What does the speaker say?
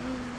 Mm.